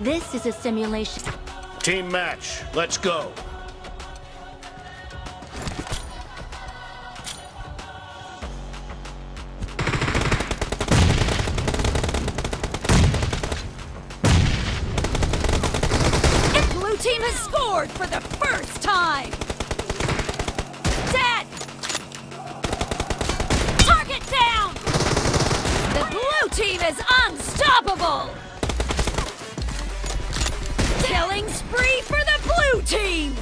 This is a simulation. Team match, let's go. Blue team has scored for the first time! Dead! Target down! The blue team is unstoppable! Spree for the blue team!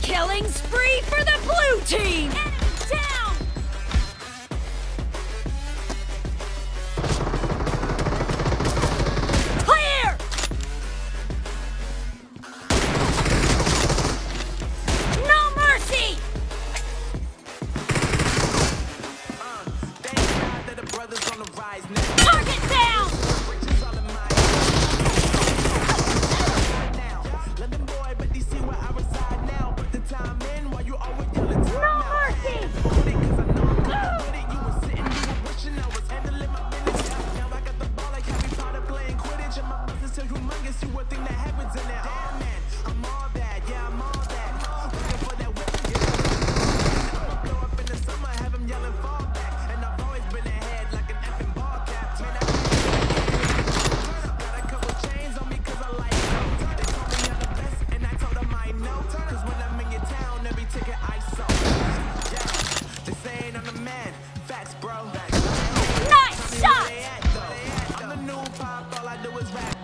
Killing spree for the blue team!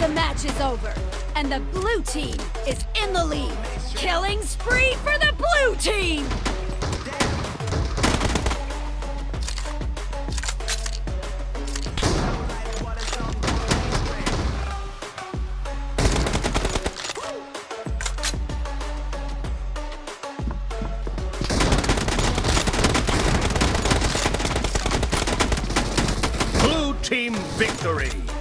the match is over, and the blue team is in the lead. Killing spree for the blue team! Blue team victory.